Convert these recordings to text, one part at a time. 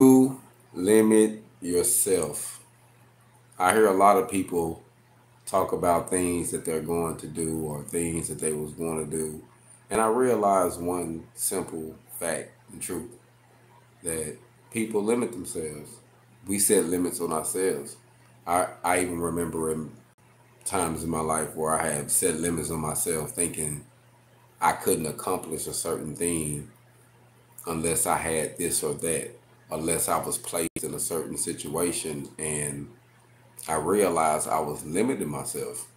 you limit yourself? I hear a lot of people talk about things that they're going to do or things that they was going to do. And I realize one simple fact and truth that people limit themselves. We set limits on ourselves. I, I even remember in times in my life where I have set limits on myself thinking I couldn't accomplish a certain thing unless I had this or that, unless I was placed in a certain situation. And I realized I was limiting myself.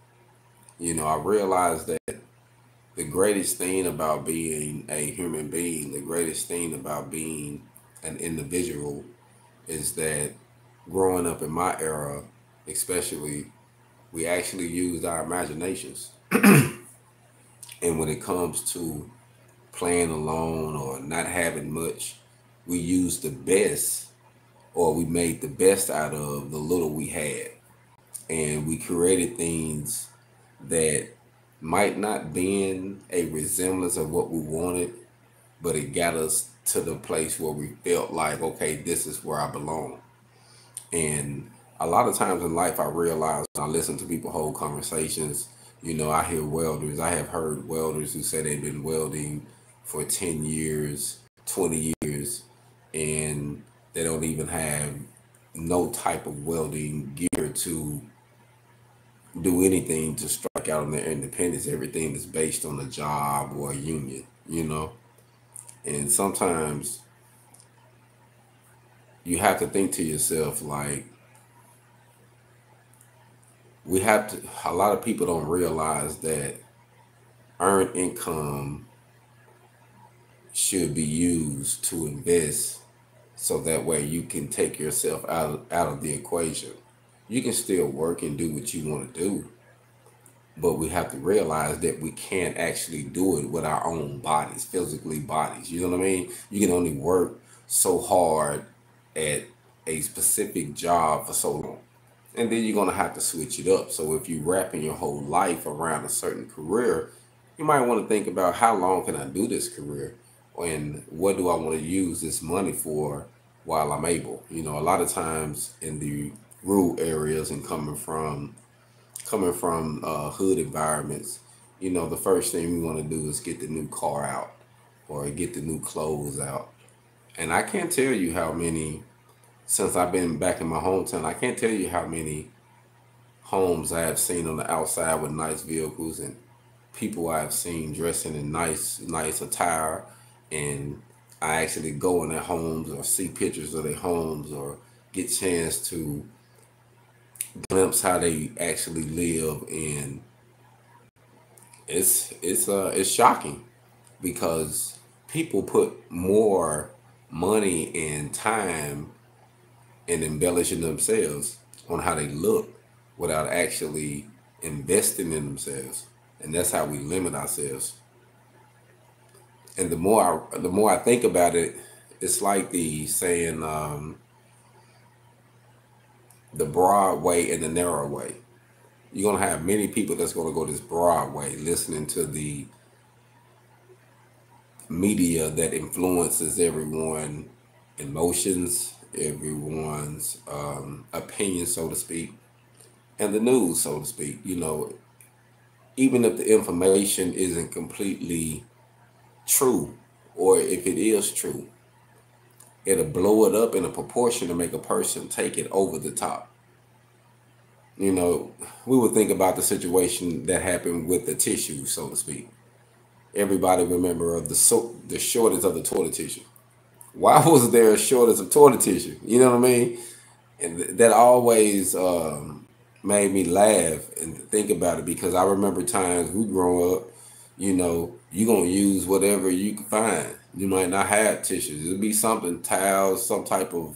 You know, I realized that the greatest thing about being a human being, the greatest thing about being an individual is that growing up in my era, especially, we actually used our imaginations. and when it comes to playing alone or not having much, we used the best or we made the best out of the little we had. And we created things that might not been a resemblance of what we wanted, but it got us to the place where we felt like, okay, this is where I belong. And a lot of times in life, I realize I listen to people hold conversations, you know, I hear welders, I have heard welders who say they've been welding for 10 years, 20 years, and they don't even have no type of welding gear to do anything to strike out on their independence. Everything is based on a job or a union, you know. And sometimes you have to think to yourself, like, we have to, a lot of people don't realize that earned income should be used to invest so that way you can take yourself out, out of the equation. You can still work and do what you want to do, but we have to realize that we can't actually do it with our own bodies, physically bodies. You know what I mean? You can only work so hard at a specific job for so long. And then you're gonna have to switch it up. So if you're wrapping your whole life around a certain career, you might want to think about how long can I do this career? And what do I want to use this money for while I'm able? You know, a lot of times in the rural areas and coming from coming from uh, hood environments, you know, the first thing we want to do is get the new car out or get the new clothes out. And I can't tell you how many, since I've been back in my hometown, I can't tell you how many homes I have seen on the outside with nice vehicles and people I have seen dressing in nice, nice attire. And I actually go in their homes or see pictures of their homes or get chance to glimpse how they actually live. And it's it's uh it's shocking because people put more money and time in embellishing themselves on how they look without actually investing in themselves. And that's how we limit ourselves and the more I, the more I think about it it's like the saying um the broad way and the narrow way. You're gonna have many people that's gonna go this broad way, listening to the media that influences everyone emotions, everyone's um, opinion, so to speak, and the news, so to speak. You know, even if the information isn't completely true, or if it is true, it'll blow it up in a proportion to make a person take it over the top. You know, we would think about the situation that happened with the tissue, so to speak. Everybody remember of the so the shortage of the toilet tissue. Why was there a shortage of toilet tissue? You know what I mean? And th- that always um, made me laugh and think about it because I remember times we grow up, you know, you gonna use whatever you can find you might not have tissues. It'll be something, towels, some type of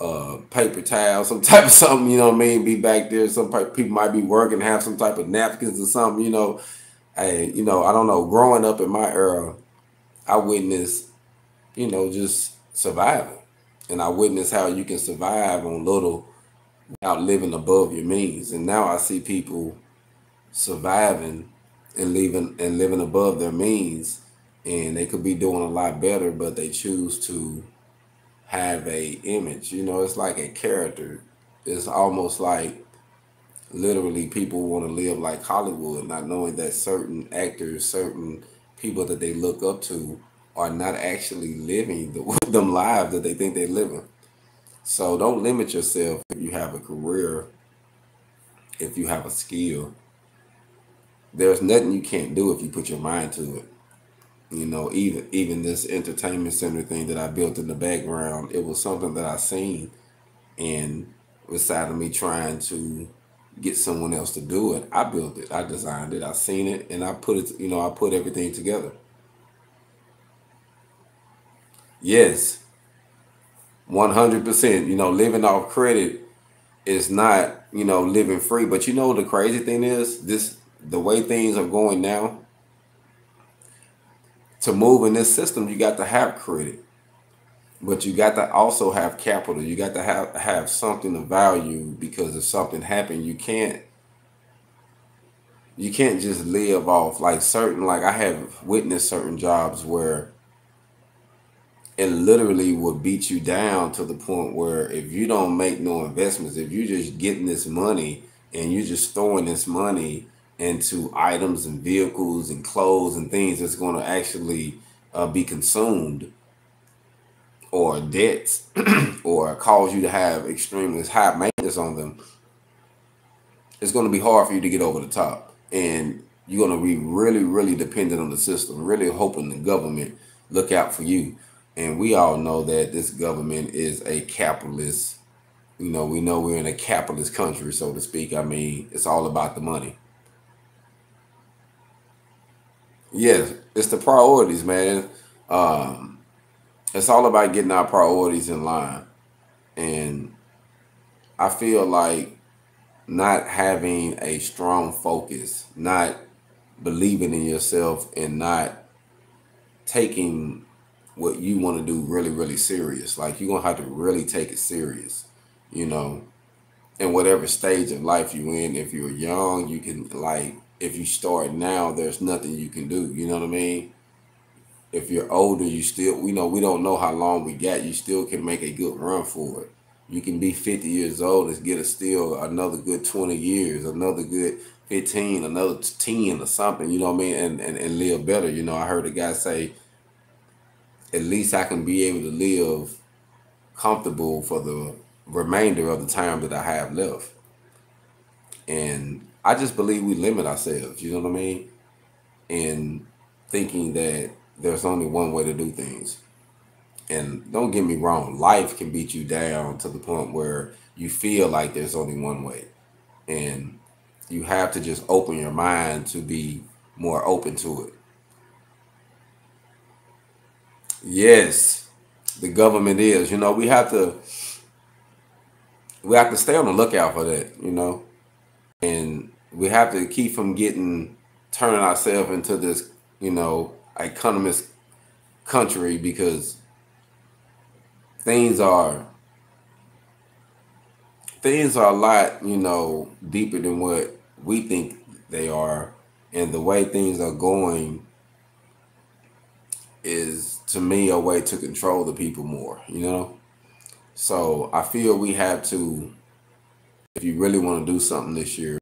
uh, paper towel, some type of something, you know what I mean, be back there. Some people might be working, have some type of napkins or something, you know. Hey, you know, I don't know. Growing up in my era, I witnessed, you know, just surviving. And I witnessed how you can survive on little without living above your means. And now I see people surviving and living and living above their means and they could be doing a lot better, but they choose to have a image. You know, it's like a character. It's almost like literally people want to live like Hollywood, not knowing that certain actors, certain people that they look up to are not actually living the, them lives that they think they're living. So don't limit yourself if you have a career, if you have a skill. There's nothing you can't do if you put your mind to it. You know, even even this entertainment center thing that I built in the background, it was something that I seen and beside of me trying to get someone else to do it. I built it, I designed it, I seen it, and I put it, you know, I put everything together. Yes, 100%. You know, living off credit is not, you know, living free. But you know, the crazy thing is, this the way things are going now, to move in this system, you got to have credit. But you got to also have capital. You got to have have something of value because if something happened, you can't you can't just live off like certain like I have witnessed certain jobs where it literally will beat you down to the point where if you don't make no investments, if you're just getting this money and you're just throwing this money into items and vehicles and clothes and things that's going to actually uh, be consumed or debts or cause you to have extremely high maintenance on them, it's going to be hard for you to get over the top. And you're going to be really, really dependent on the system, really hoping the government look out for you and we all know that this government is a capitalist. You know, we know we're in a capitalist country, so to speak. I mean, it's all about the money. Yes, it's the priorities, man. Um, it's all about getting our priorities in line. And I feel like not having a strong focus, not believing in yourself, and not taking what you want to do really, really serious. Like you're gonna have to really take it serious, you know, in whatever stage of life you're in. If you're young, you can like if you start now, there's nothing you can do. You know what I mean? If you're older, you still we know we don't know how long we got. You still can make a good run for it. You can be 50 years old and get a still another good 20 years, another good 15, another 10 or something, you know what I mean, and, and, and live better. You know, I heard a guy say at least I can be able to live comfortable for the remainder of the time that I have left. And I just believe we limit ourselves, you know what I mean? In thinking that there's only one way to do things. And don't get me wrong, life can beat you down to the point where you feel like there's only one way. And you have to just open your mind to be more open to it. Yes, the government is. You know, we have to we have to stay on the lookout for that. You know, and we have to keep from getting turning ourselves into this, you know, economist country because things are things are a lot, you know, deeper than what we think they are, and the way things are going is to me a way to control the people more, you know? So I feel we have to, if you really want to do something this year,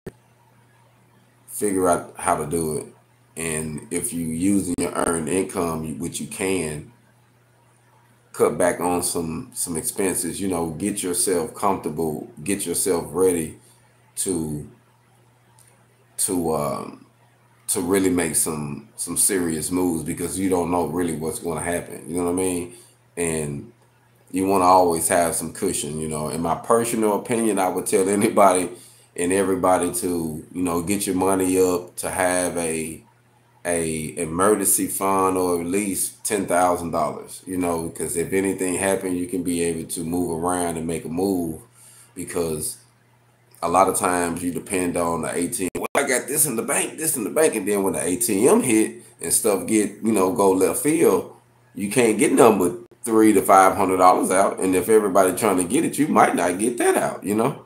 figure out how to do it. And if you using your earned income, which you can, cut back on some some expenses. You know, get yourself comfortable, get yourself ready to to um, to really make some some serious moves because you don't know really what's going to happen. You know what I mean? And you want to always have some cushion. You know, in my personal opinion, I would tell anybody and everybody to you know get your money up to have a a emergency fund or at least ten thousand dollars. You know, because if anything happened, you can be able to move around and make a move because a lot of times you depend on the ATM. Well, I got this in the bank, this in the bank, and then when the ATM hit and stuff get you know go left field, you can't get number three to five hundred dollars out. And if everybody trying to get it, you might not get that out. You know.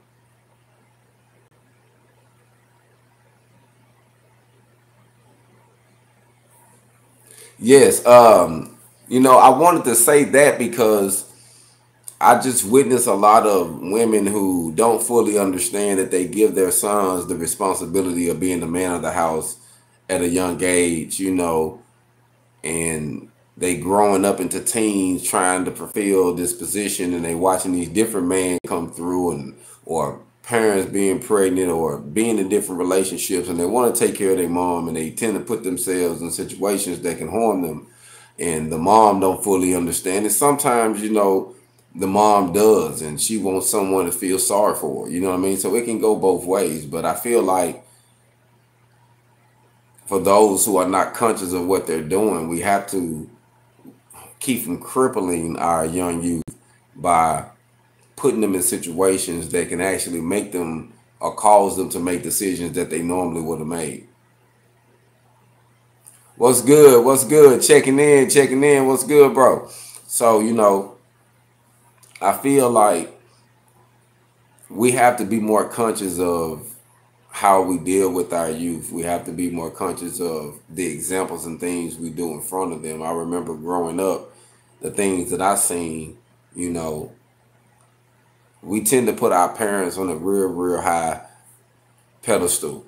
Yes. Um. You know, I wanted to say that because I just witness a lot of women who don't fully understand that they give their sons the responsibility of being the man of the house at a young age, you know, and they growing up into teens trying to fulfill this position and they watching these different men come through and or parents being pregnant or being in different relationships and they want to take care of their mom and they tend to put themselves in situations that can harm them and the mom don't fully understand it. Sometimes you know the mom does and she wants someone to feel sorry for her, you know what i mean? So it can go both ways but i feel like for those who are not conscious of what they're doing we have to keep from crippling our young youth by putting them in situations that can actually make them or cause them to make decisions that they normally would have made. What's good? What's good? Checking in, checking in. What's good, bro? So, you know, I feel like we have to be more conscious of how we deal with our youth. We have to be more conscious of the examples and things we do in front of them. I remember growing up, the things that I seen, you know, we tend to put our parents on a real, real high pedestal.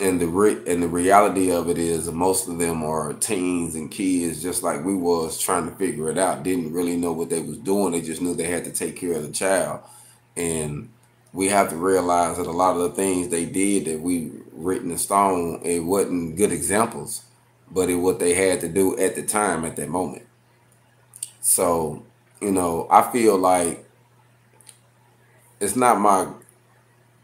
And the re- and the reality of it is most of them are teens and kids just like we was trying to figure it out. Didn't really know what they was doing. They just knew they had to take care of the child. And we have to realize that a lot of the things they did that we written in stone, it wasn't good examples, but it what they had to do at the time at that moment. So, you know, I feel like it's not my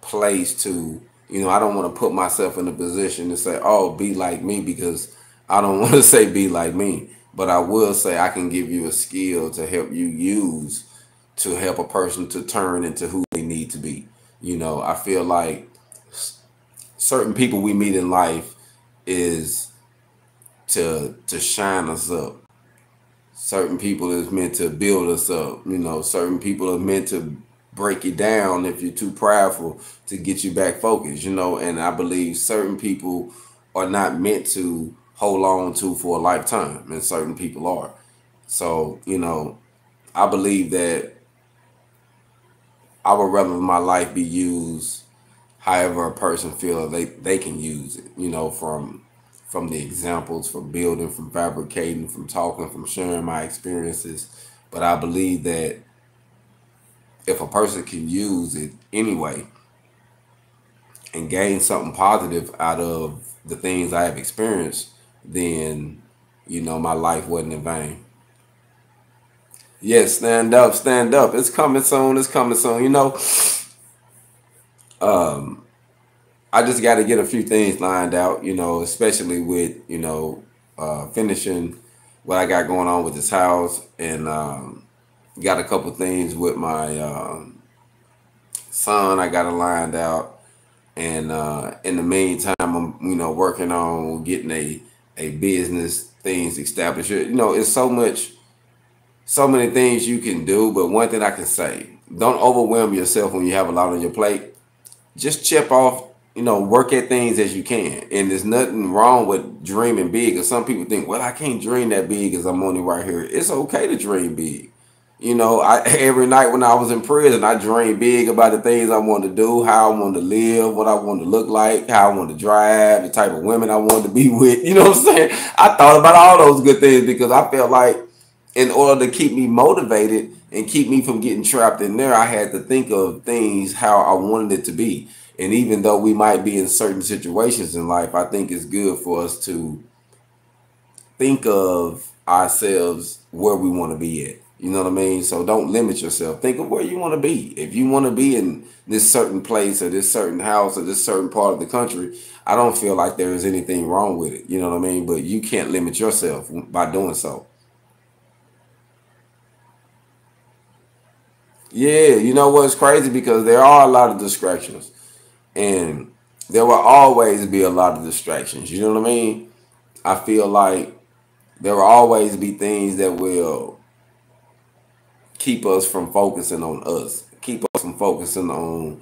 place to, you know, I don't want to put myself in a position to say, oh, be like me because I don't want to say be like me. But I will say I can give you a skill to help you use to help a person to turn into who they need to be. You know, I feel like certain people we meet in life is to to shine us up. Certain people is meant to build us up. You know, certain people are meant to break you down if you're too prideful to get you back focused, you know. And I believe certain people are not meant to hold on to for a lifetime, and certain people are. So, you know, I believe that I would rather my life be used however a person feel they, they can use it, you know, from from the examples, from building, from fabricating, from talking, from sharing my experiences. But I believe that if a person can use it anyway and gain something positive out of the things I have experienced, then you know my life wasn't in vain. Yes, stand up, stand up. It's coming soon. It's coming soon. You know, um, I just got to get a few things lined out. You know, especially with you know uh, finishing what I got going on with this house and um, got a couple things with my um, son. I got it lined out, and uh, in the meantime, I'm you know working on getting a a business things established. You know, it's so much, so many things you can do. But one thing I can say: don't overwhelm yourself when you have a lot on your plate. Just chip off you know, work at things as you can. And there's nothing wrong with dreaming big. Because some people think, well, I can't dream that big because I'm only right here. It's okay to dream big. You know, I every night when I was in prison, I dreamed big about the things I wanted to do, how I wanted to live, what I wanted to look like, how I wanted to drive, the type of women I wanted to be with. You know what I'm saying? I thought about all those good things because I felt like in order to keep me motivated and keep me from getting trapped in there, I had to think of things how I wanted it to be. And even though we might be in certain situations in life, I think it's good for us to think of ourselves where we want to be at you know what I mean? So don't limit yourself. Think of where you want to be. If you want to be in this certain place or this certain house or this certain part of the country, I don't feel like there is anything wrong with it. You know what I mean? But you can't limit yourself by doing so. Yeah, you know what's crazy because there are a lot of distractions. And there will always be a lot of distractions. You know what I mean? I feel like there will always be things that will keep us from focusing on us, keep us from focusing on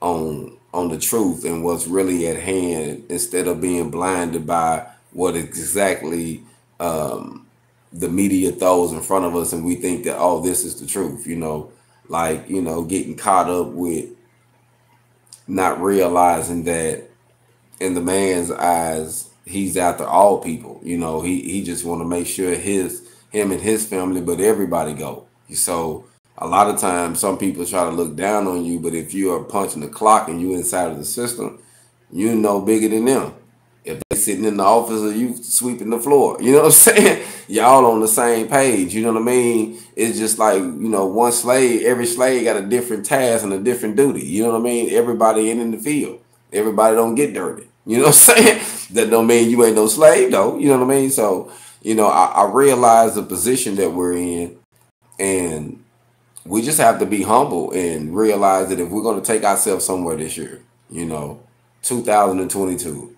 on on the truth and what's really at hand instead of being blinded by what exactly um, the media throws in front of us and we think that oh this is the truth you know? Like you know getting caught up with not realizing that in the man's eyes he's after all people you know? He he just want to make sure his him and his family but everybody go so a lot of times some people try to look down on you but if you are punching the clock and you inside of the system you know bigger than them if they sitting in the office or you sweeping the floor. You know what I'm saying? Y'all on the same page. You know what I mean? It's just like, you know, one slave, every slave got a different task and a different duty. You know what I mean? Everybody in, in the field. Everybody don't get dirty. You know what I'm saying? That don't mean you ain't no slave though. You know what I mean? So, you know, I, I realize the position that we're in and we just have to be humble and realize that if we're going to take ourselves somewhere this year, you know, 2022,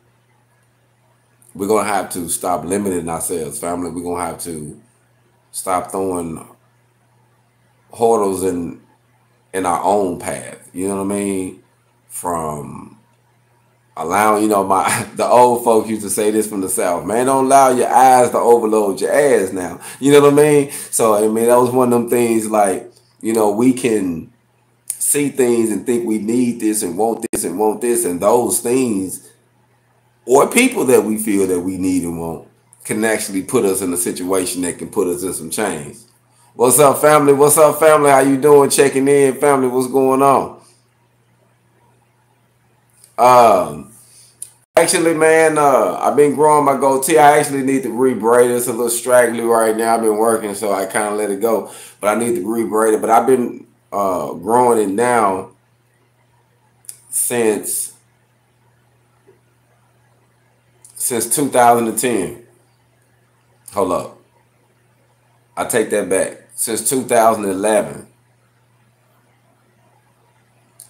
we're gonna have to stop limiting ourselves, family. We're gonna have to stop throwing hurdles in in our own path. You know what I mean? From allowing, you know, my the old folks used to say this from the south, man, don't allow your eyes to overload your ass now. You know what I mean? So I mean that was one of them things like, you know, we can see things and think we need this and want this and want this, and those things or people that we feel that we need and want can actually put us in a situation that can put us in some chains. What's up, family? What's up, family? How you doing? Checking in, family. What's going on? Um, actually, man, uh, I've been growing my goatee. I actually need to rebraid it. It's a little straggly right now. I've been working, so I kind of let it go. But I need to rebraid it. But I've been uh, growing it now since since 2010. Hold up. I take that back. Since 2011.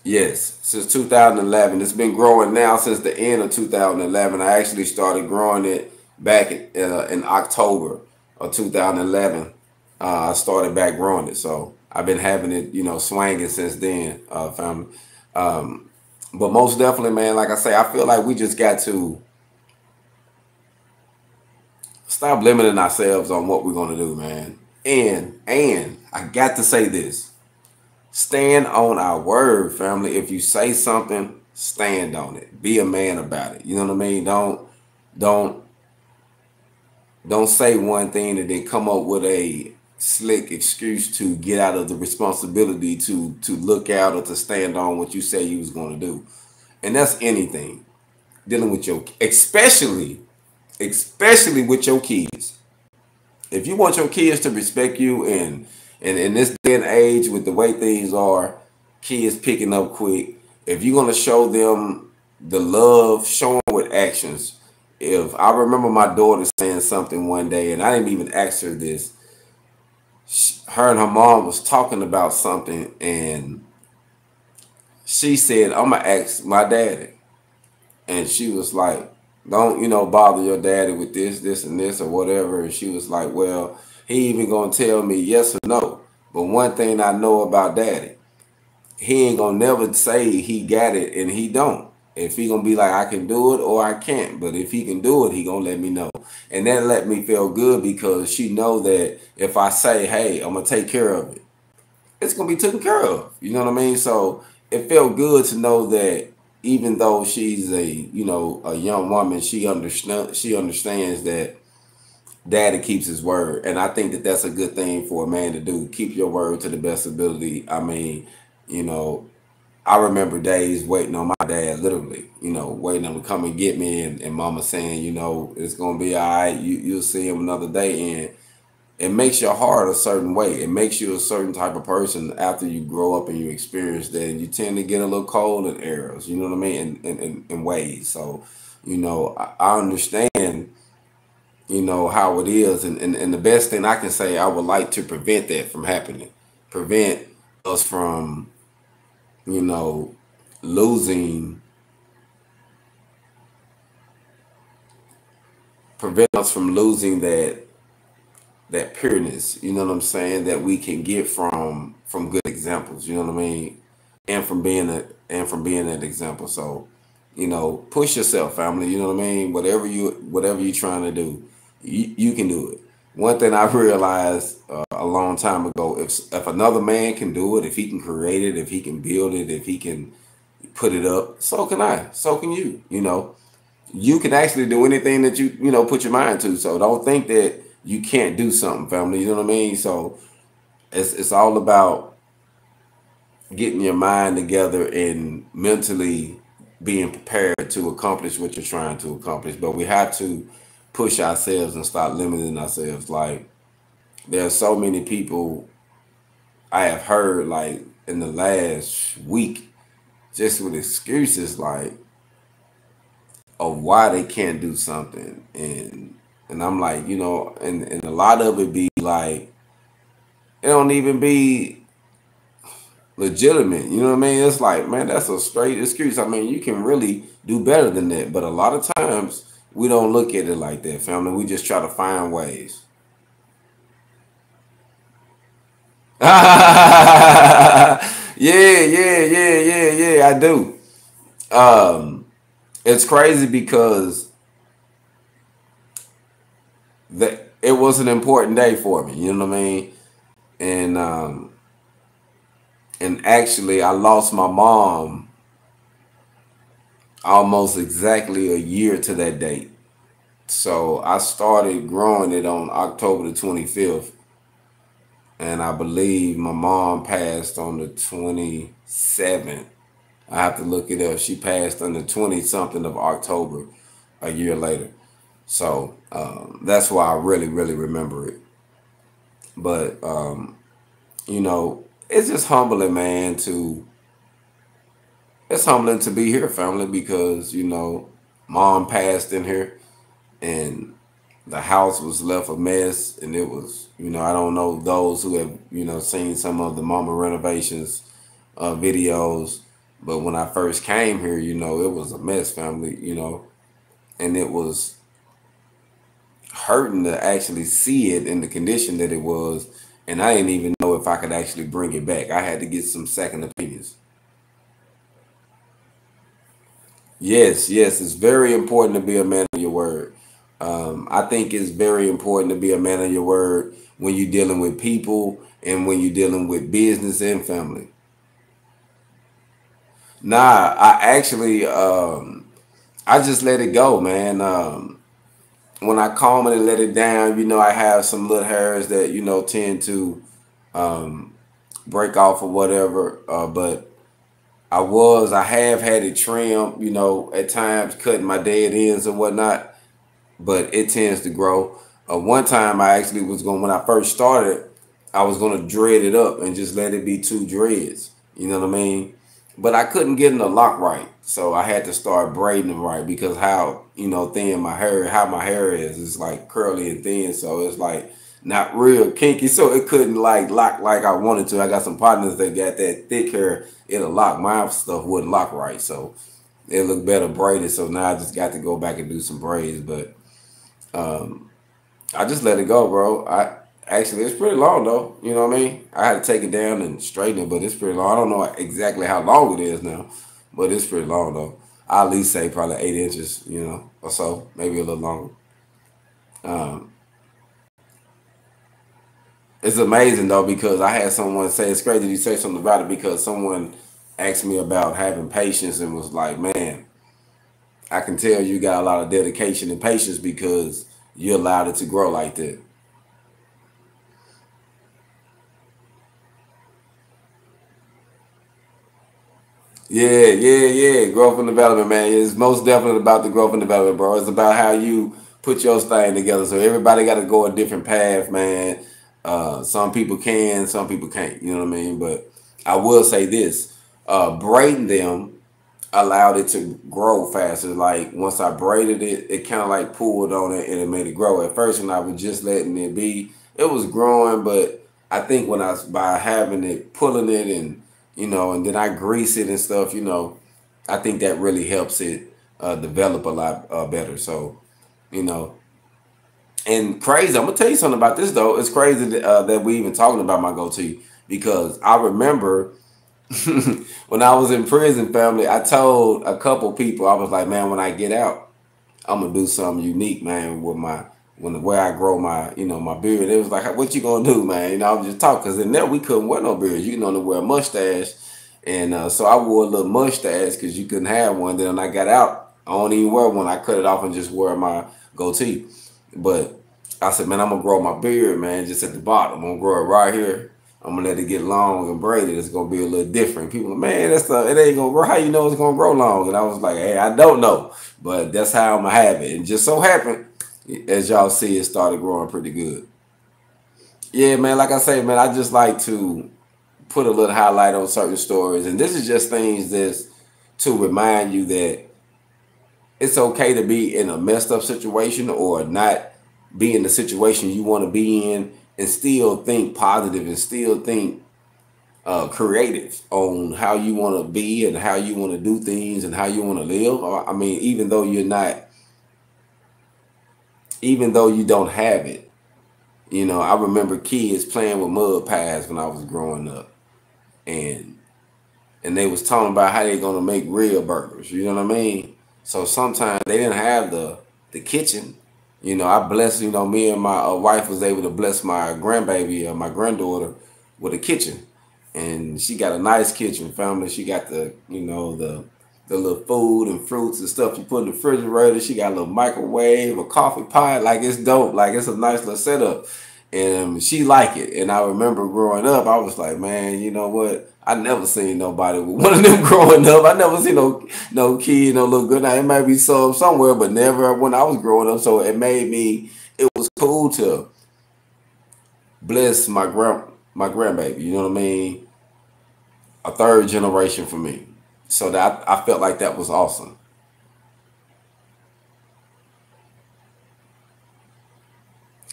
Yes, since 2011. It's been growing now since the end of 2011. I actually started growing it back in, uh, in October of 2011. Uh, I started back growing it. So I've been having it, you know, swinging since then, uh, family. Um, but most definitely, man, like I say, I feel like we just got to stop limiting ourselves on what we're going to do, man. And and I got to say this. Stand on our word, family. If you say something, stand on it. Be a man about it. You know what I mean? Don't don't don't say one thing and then come up with a slick excuse to get out of the responsibility to to look out or to stand on what you say you was going to do. And that's anything dealing with your especially especially with your kids. If you want your kids to respect you and and in this day and age with the way things are, kids picking up quick. If you're gonna show them the love, show them with actions. If I remember my daughter saying something one day, and I didn't even ask her this, her and her mom was talking about something, and she said, "I'm gonna ask my daddy," and she was like, don't you know bother your daddy with this this and this or whatever and she was like well he even gonna tell me yes or no. But one thing i know about daddy he ain't gonna never say he got it and he don't. If he gonna be like i can do it or i can't but if he can do it he gonna let me know. And that let me feel good because she know that if i say hey i'm gonna take care of it it's gonna be taken care of. You know what i mean? So it felt good to know that even though she's a you know a young woman, she understands she understands that daddy keeps his word, and I think that that's a good thing for a man to do. Keep your word to the best ability. I mean, you know, I remember days waiting on my dad, literally, you know, waiting on him to come and get me, and, and mama saying, you know, it's gonna be all right. You you'll see him another day, and it makes your heart a certain way. It makes you a certain type of person after you grow up and you experience that. You tend to get a little cold in areas, you know what I mean, in, in, in ways. So, you know, I, I, understand, you know, how it is. And, and, and the best thing I can say, I would like to prevent that from happening. Prevent us from, you know, losing prevent us from losing that that pureness, you know what I'm saying, that we can get from from good examples, you know what I mean? And from being a and from being that example. So, you know, push yourself, family, you know what I mean? Whatever you whatever you're trying to do, you, you can do it. One thing I realized uh, a long time ago. If if another man can do it, if he can create it, if he can build it, if he can put it up, so can I. So can you. You know, you can actually do anything that you you know put your mind to. So don't think that you can't do something, family. You know what I mean? So it's it's all about getting your mind together and mentally being prepared to accomplish what you're trying to accomplish. But we have to push ourselves and stop limiting ourselves. Like there are so many people I have heard like in the last week just with excuses like of why they can't do something and and I'm like, you know, and, and a lot of it be like it don't even be legitimate. You know what I mean? It's like, man, that's a straight excuse. I mean, you can really do better than that. But a lot of times we don't look at it like that, family. We just try to find ways. yeah, yeah, yeah, yeah, yeah, I do. Um, it's crazy because that it was an important day for me, you know what I mean? And um and actually I lost my mom almost exactly a year to that date. So I started growing it on October the 25th and I believe my mom passed on the 27th. I have to look it up. She passed on the 20 something of October a year later. So um, that's why I really, really remember it. But, um, you know, it's just humbling, man, to, it's humbling to be here, family, because, you know, mom passed in here and the house was left a mess and it was you know i don't know those who have you know seen some of the mama renovations uh, videos but when i first came here you know it was a mess family you know and it was hurting to actually see it in the condition that it was and i didn't even know if i could actually bring it back. I had to get some second opinions yes yes it's very important to be a man of your word um, I think it's very important to be a man of your word when you're dealing with people and when you're dealing with business and family. Nah, I actually, um, I just let it go, man. Um, when I calm it and let it down, you know, I have some little hairs that, you know, tend to um, break off or whatever. Uh, but I was, I have had it trimmed, you know, at times cutting my dead ends and whatnot but it tends to grow. Uh, one time I actually was going when I first started, I was going to dread it up and just let it be two dreads. You know what I mean? But I couldn't get in the lock right, so I had to start braiding right because how you know thin my hair, how my hair is, it's like curly and thin, so it's like not real kinky. So it couldn't like lock like I wanted to. I got some partners that got that thick hair, it'll lock. My stuff wouldn't lock right, so it looked better braided. So now I just got to go back and do some braids, but um, I just let it go, bro. I actually it's pretty long though. You know what I mean? I had to take it down and straighten it, but it's pretty long. I don't know exactly how long it is now, but it's pretty long though. I at least say probably eight inches, you know, or so, maybe a little longer. Um, it's amazing though because I had someone say it's crazy you say something about it because someone asked me about having patience and was like, man, I can tell you got a lot of dedication and patience because you allowed it to grow like that. Yeah, yeah, yeah. Growth and development, man. It's most definitely about the growth and development, bro. It's about how you put your thing together. So everybody got to go a different path, man. Uh, some people can, some people can't. You know what I mean? But I will say this: uh, braiding them allowed it to grow faster. Like once I braided it, it kind of like pulled on it and it made it grow. At first, when I was just letting it be, it was growing, but I think when I by having it, pulling it, and you know, and then I grease it and stuff, you know, I think that really helps it uh, develop a lot uh, better. So, you know, and crazy. I'm gonna tell you something about this though. It's crazy that, uh, that we even talking about my goatee because I remember when I was in prison, family, I told a couple people, I was like, man, when I get out, I'm gonna do something unique, man, with my when the way I grow my, you know, my beard, it was like, what you gonna do, man? You know, I was just talking because in there we couldn't wear no beards. You can only wear a mustache. And uh, so I wore a little mustache because you couldn't have one. Then when I got out, I don't even wear one. I cut it off and just wear my goatee. But I said, man, I'm gonna grow my beard, man, just at the bottom. I'm gonna grow it right here. I'm gonna let it get long and braided. It's gonna be a little different. People, man, that's the, it ain't gonna grow. How you know it's gonna grow long? And I was like, hey, I don't know, but that's how I'm gonna have it. And just so happened, as y'all see, it started growing pretty good. Yeah, man. Like I say, man, I just like to put a little highlight on certain stories, and this is just things that's to remind you that it's okay to be in a messed up situation or not be in the situation you want to be in and still think positive and still think uh, creative on how you want to be and how you want to do things and how you want to live. I mean, even though you're not, even though you don't have it, you know, I remember kids playing with mud pies when I was growing up, and and they was talking about how they gonna make real burgers. You know what I mean? So sometimes they didn't have the the kitchen you know, I blessed, you know, me and my uh, wife was able to bless my grandbaby, uh, my granddaughter, with a kitchen. And she got a nice kitchen, family. She got the, you know, the the little food and fruits and stuff you put in the refrigerator. She got a little microwave, a coffee pot. Like it's dope. Like it's a nice little setup. And she like it. And I remember growing up, I was like, man, you know what? I never seen nobody with one of them growing up. I never seen no no kid, no little good. Now it might be some somewhere, but never when I was growing up. So it made me. It was cool to bless my grand my grandbaby. You know what I mean? A third generation for me. So that I felt like that was awesome.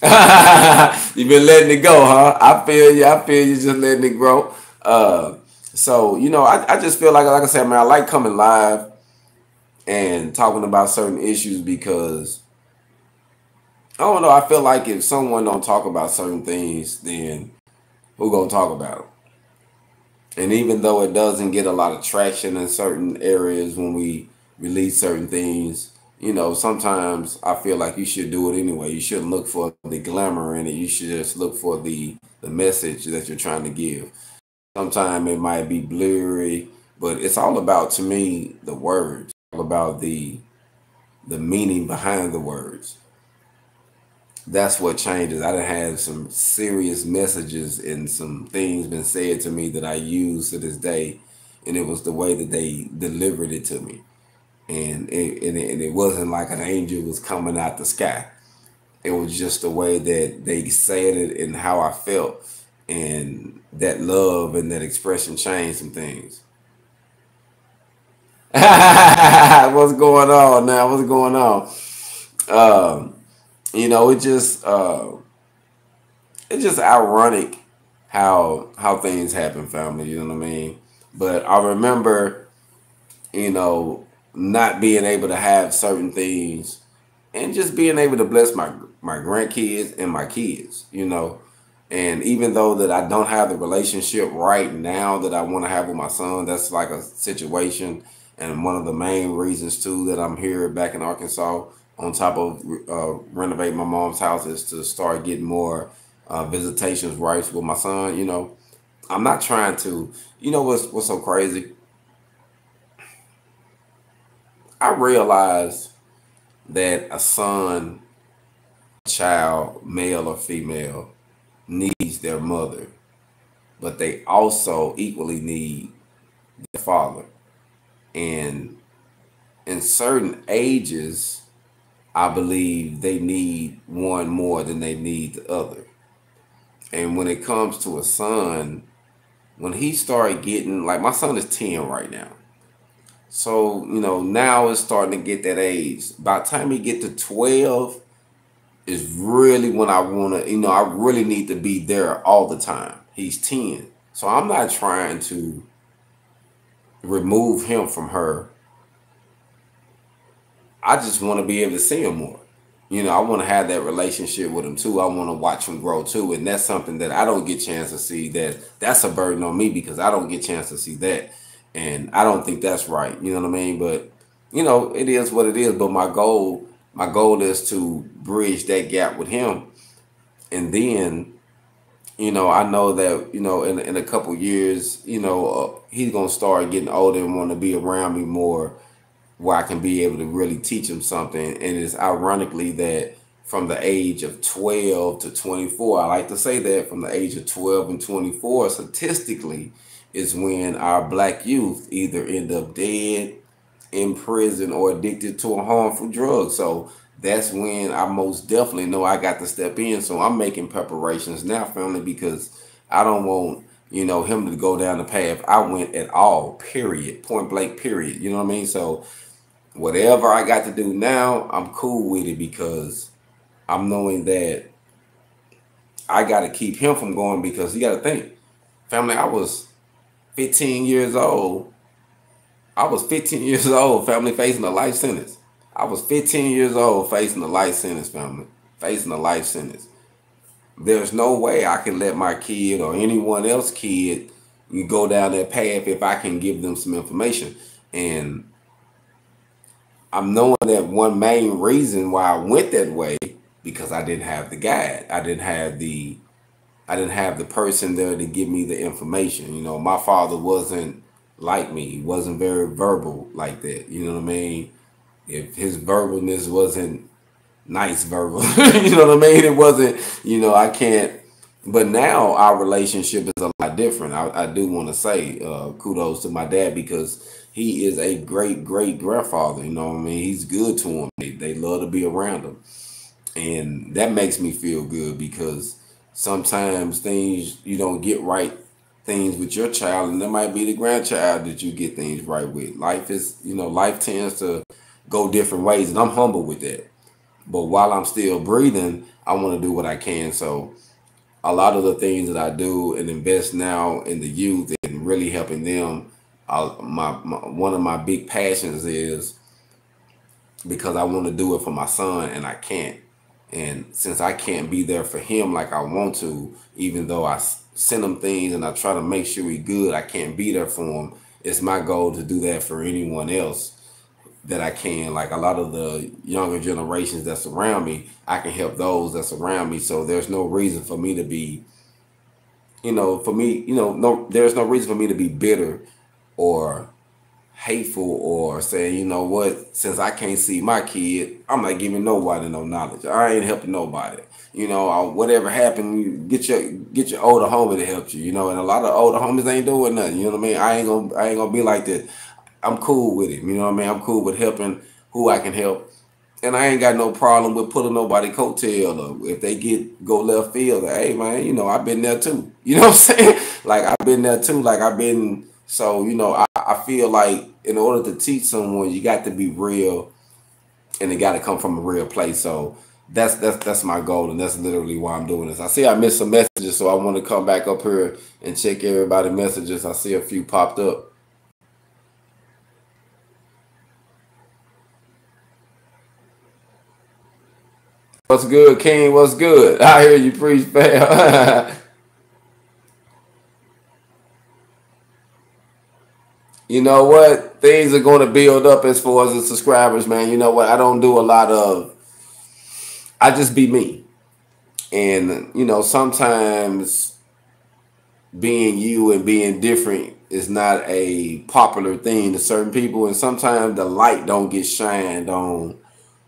You've been letting it go, huh? I feel you. I feel you just letting it grow. Uh, so, you know, I, I just feel like, like I said, man, I like coming live and talking about certain issues because I don't know. I feel like if someone don't talk about certain things, then who gonna talk about them? And even though it doesn't get a lot of traction in certain areas when we release certain things, you know, sometimes I feel like you should do it anyway. You shouldn't look for the glamour in it. You should just look for the the message that you're trying to give. Sometimes it might be blurry, but it's all about to me the words, all about the the meaning behind the words. That's what changes. I done had some serious messages and some things been said to me that I use to this day, and it was the way that they delivered it to me, and it, and it, and it wasn't like an angel was coming out the sky. It was just the way that they said it and how I felt and that love and that expression changed some things. What's going on now? What's going on? Um, you know, it just uh, it's just ironic how how things happen, family. You know what I mean? But I remember, you know, not being able to have certain things, and just being able to bless my my grandkids and my kids. You know, and even though that I don't have the relationship right now that I want to have with my son, that's like a situation. And one of the main reasons too that I'm here back in Arkansas, on top of uh, renovating my mom's house, is to start getting more uh, visitations rights with my son. You know, I'm not trying to. You know what's what's so crazy? I realize that a son, child, male or female, needs their mother, but they also equally need their father. And in certain ages, I believe they need one more than they need the other. And when it comes to a son, when he started getting like my son is 10 right now. So, you know, now it's starting to get that age. By the time he get to 12, is really when I want to, you know, I really need to be there all the time. He's 10. So I'm not trying to remove him from her. I just want to be able to see him more. You know, I want to have that relationship with him too. I want to watch him grow too. And that's something that I don't get chance to see that that's a burden on me because I don't get chance to see that. And I don't think that's right. You know what I mean? But, you know, it is what it is. But my goal my goal is to bridge that gap with him. And then, you know, I know that, you know, in, in a couple years, you know, uh, he's going to start getting older and want to be around me more where I can be able to really teach him something. And it's ironically that from the age of 12 to 24, I like to say that from the age of 12 and 24, statistically, is when our black youth either end up dead, in prison, or addicted to a harmful drug. So that's when I most definitely know I got to step in. So I'm making preparations now, family, because I don't want you know him to go down the path I went at all. Period. Point blank. Period. You know what I mean? So whatever I got to do now, I'm cool with it because I'm knowing that I got to keep him from going because you got to think, family. I was 15 years old. I was 15 years old, family, facing a life sentence. I was 15 years old, facing a life sentence, family, facing a life sentence. There's no way I can let my kid or anyone else kid go down that path if I can give them some information. And I'm knowing that one main reason why I went that way because I didn't have the guide. I didn't have the I didn't have the person there to give me the information. You know, my father wasn't like me. He wasn't very verbal like that. You know what I mean? If his verbalness wasn't nice verbal, you know what I mean? It wasn't, you know, I can't but now our relationship is a lot different. I, I do want to say uh, kudos to my dad because he is a great great grandfather. You know what I mean? He's good to him. They, they love to be around him, and that makes me feel good because sometimes things you don't get right things with your child and there might be the grandchild that you get things right with. Life is you know life tends to go different ways and i'm humble with that. But while i'm still breathing i want to do what i can. So a lot of the things that i do and invest now in the youth and really helping them uh, my, my one of my big passions is because i want to do it for my son and i can't. And since I can't be there for him like I want to, even though I send him things and I try to make sure he good, I can't be there for him. It's my goal to do that for anyone else that I can. Like a lot of the younger generations that's around me, I can help those that's around me. So there's no reason for me to be, you know, for me, you know, no, there's no reason for me to be bitter or hateful or saying, you know what, since I can't see my kid, I'm not giving nobody no knowledge. I ain't helping nobody. You know, uh, whatever happened, you get your get your older homie to help you. You know, and a lot of older homies ain't doing nothing. You know what I mean? I ain't gonna I ain't gonna be like that. I'm cool with it. You know what I mean? I'm cool with helping who I can help. And I ain't got no problem with pulling nobody coattail or if they get go left field. Hey man, you know, I've been there too. You know what I'm saying? Like I've been there too. Like I've been so, you know, I, I feel like in order to teach someone, you got to be real and it got to come from a real place. So that's that's that's my goal, and that's literally why I'm doing this. I see I missed some messages, so I want to come back up here and check everybody messages. I see a few popped up. What's good, King? What's good? I hear you preach, fam. you know what? Things are going to build up as far as the subscribers, man. You know what? I don't do a lot of. I just be me, and you know sometimes being you and being different is not a popular thing to certain people, and sometimes the light don't get shined on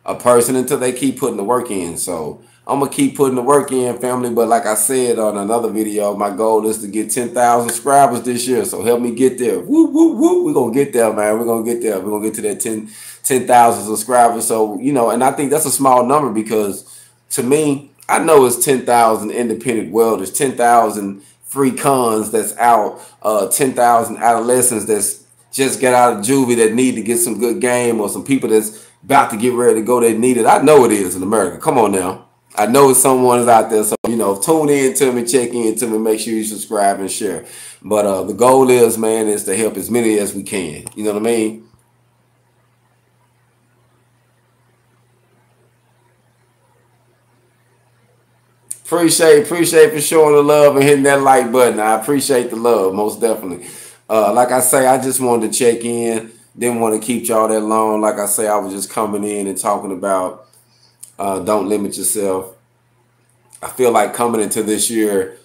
a person until they keep putting the work in. So I'm gonna keep putting the work in, family. But like I said on another video, my goal is to get 10,000 subscribers this year. So help me get there. Woo, woo, woo. We're gonna get there, man. We're gonna get there. We're gonna get to that 10 10,000 subscribers. So, you know, and I think that's a small number because to me, I know it's 10,000 independent welders, 10,000 free cons that's out, uh, 10,000 adolescents that's just get out of juvie that need to get some good game or some people that's about to get ready to go that need it. I know it is in America. Come on now. I know someone is out there, so you know, tune in to me, check in to me, make sure you subscribe and share. But uh, the goal is, man, is to help as many as we can. You know what I mean? Appreciate, appreciate for showing the love and hitting that like button. I appreciate the love, most definitely. Uh, like I say, I just wanted to check in. Didn't want to keep y'all that long. Like I say, I was just coming in and talking about Uh, don't limit yourself. I feel like coming into this year,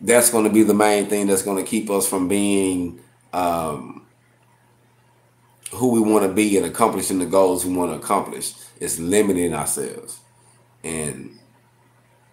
that's going to be the main thing that's going to keep us from being um, who we want to be and accomplishing the goals we want to accomplish. It's limiting ourselves. And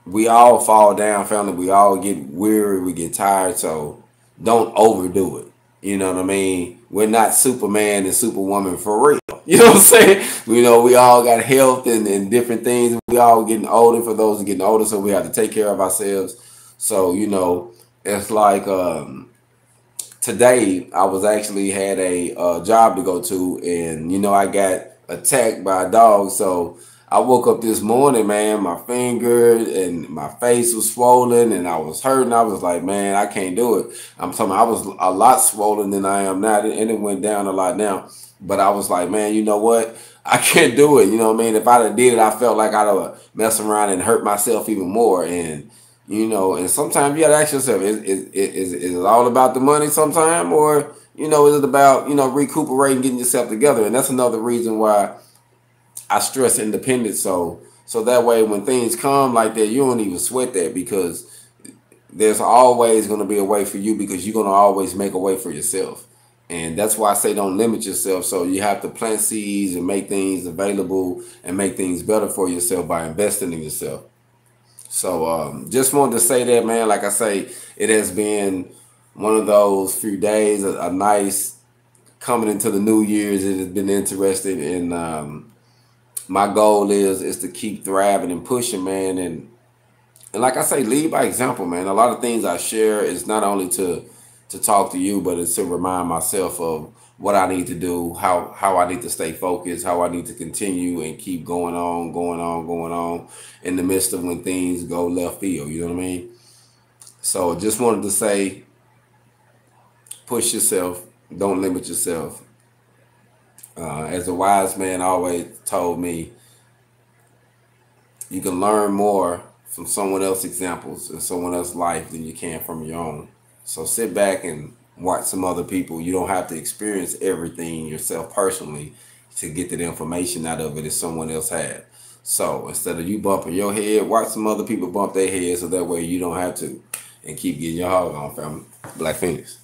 we all fall down, family. We all get weary, we get tired. So don't overdo it. You know what I mean? We're not Superman and Superwoman for real. You know what I'm saying? You know, we all got health and, and different things. We all getting older for those getting older, so we have to take care of ourselves. So, you know, it's like um today I was actually had a uh, job to go to and you know I got attacked by a dog. So I woke up this morning, man, my finger and my face was swollen and I was hurting. I was like, man, I can't do it. I'm telling you, I was a lot swollen than I am now, and it went down a lot now. But I was like, man, you know what? I can't do it. You know what I mean? If have did it, I felt like I'd have messed around and hurt myself even more. And you know, and sometimes you gotta ask yourself, is is is, is it all about the money sometime or you know, is it about, you know, recuperating, getting yourself together? And that's another reason why I stress independence. So so that way when things come like that, you don't even sweat that because there's always going to be a way for you because you're going to always make a way for yourself. And that's why I say don't limit yourself. So you have to plant seeds and make things available and make things better for yourself by investing in yourself. So um, just wanted to say that, man. Like I say, it has been one of those few days, a, a nice coming into the New Year's. It has been interesting in um, my goal is is to keep thriving and pushing, man. And and like I say, lead by example, man. A lot of things I share is not only to to talk to you, but it's to remind myself of what I need to do, how how I need to stay focused, how I need to continue and keep going on, going on, going on in the midst of when things go left field. You know what I mean? So just wanted to say, push yourself, don't limit yourself. Uh, as a wise man always told me, you can learn more from someone else's examples and someone else's life than you can from your own. So sit back and watch some other people. You don't have to experience everything yourself personally to get the information out of it that someone else had. So instead of you bumping your head, watch some other people bump their head so that way you don't have to and keep getting your hog on, family. Black Feniks.